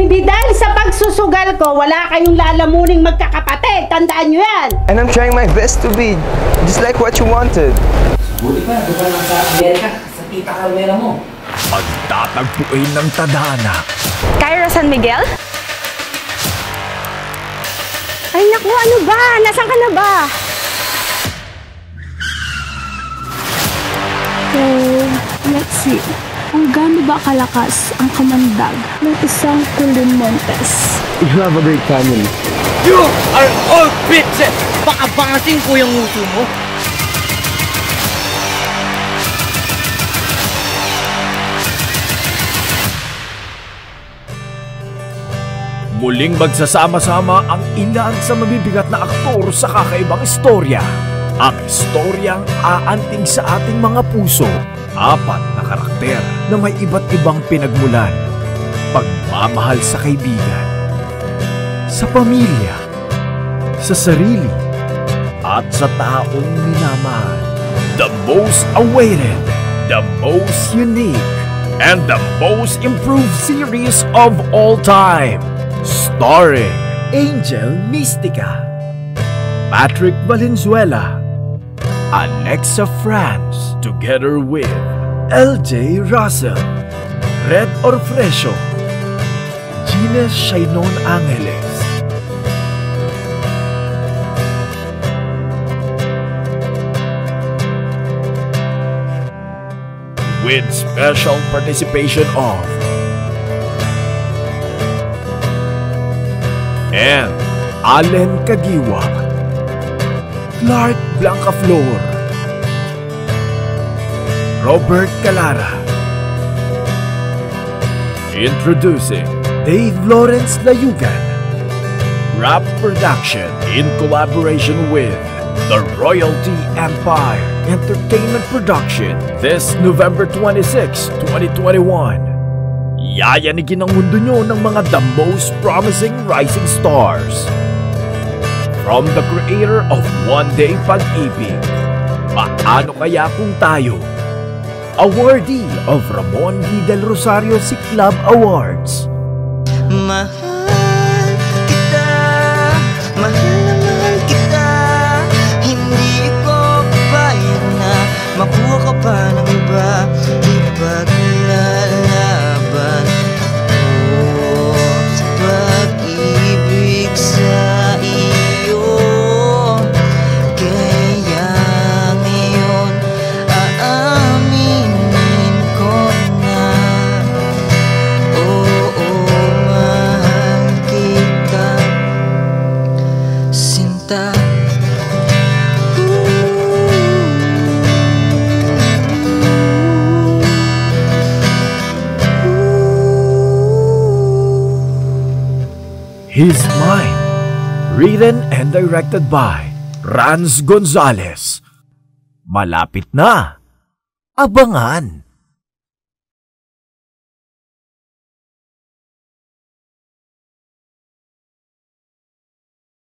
hindi dahil sa pagsusugal ko, wala kayong lalamuning magkakapatid. Tandaan nyo yan. And I'm trying my best to be just like what you wanted. Buti pa, doon pa lang sa Amerika, sa tita Carmela mo. Pagtatagpuin ng tadhana Cairo San Miguel? Ay naku, ano ba? Nasaan ka na ba? So, let's see. Kung gaano ba kalakas ang kamandag ng isang Culin Montes? You have a great family. You are all bitches! Baka bangasin ko yung uso mo. Muling magsasama-sama ang ilan sa mabibigat na aktor sa kakaibang istorya. Ang istoryang aanting sa ating mga puso. Apat na karakter na may iba't ibang pinagmulan. Pagmamahal sa kaibigan. Sa pamilya. Sa sarili. At sa taong minamahal. The most awaited. The most unique. And the most improved series of all time. Starring Angel Mystica, Patrick Valenzuela, Alexa Franz, together with LJ Russell, Red Orfresio, Gina Shainon Angeles, with special participation of and Allen Kagiwa, Clark Blancaflor, Robert Calara. Introducing Dave Lawrence Layugan. Rap Production in collaboration with the Royalty Empire Entertainment Production this November 26, 2021. Yayanigin ang mundo nyo ng mga the most promising rising stars. From the creator of One Day Pag-ibig, paano kaya kung tayo? Awardee of Ramon V. Del Rosario Si Club Awards. Mahal His Mind. Written and directed by Franz Gonzalez. Malapit na. Abangan.